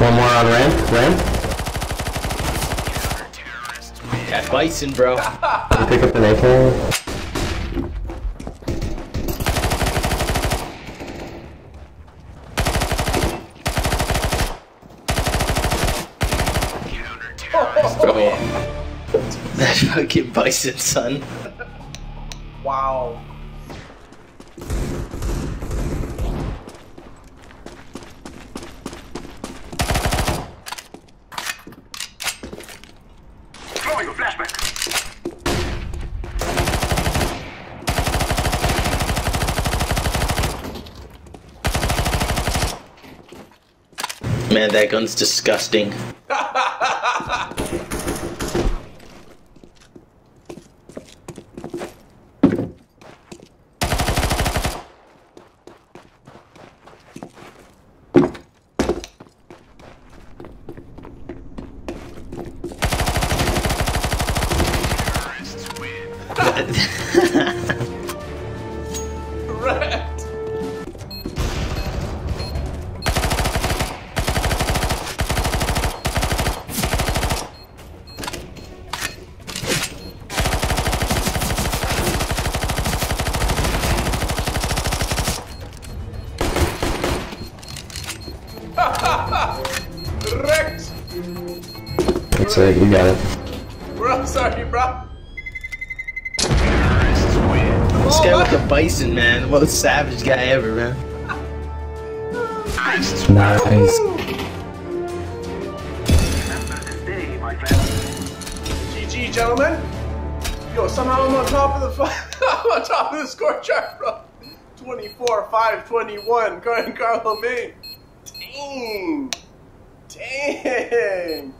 One more on ramp, ramp. Got bison, bro. You pick up an AK. Oh yeah. That fucking bison, son. Wow. Throwing a flashbang. Man, that gun's disgusting. Correct. That's it, you got it. Bro, sorry, bro. This guy with the oh. bison, man. The most savage guy ever, man. Nice. Remember this day, my friend. GG, gentlemen. Yo, somehow I'm on top of the I'm on top of the score chart, bro. 24, 5, 21. Car- Karlomagne. Dang. Damn.